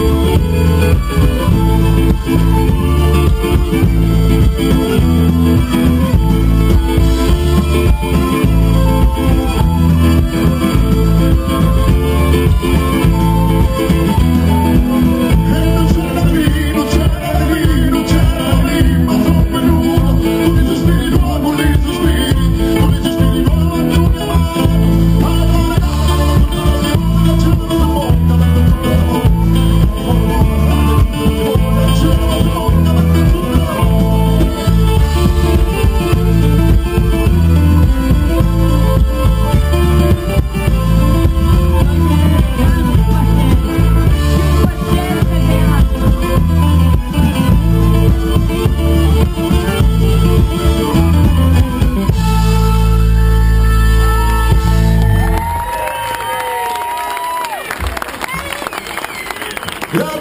Thank you. Love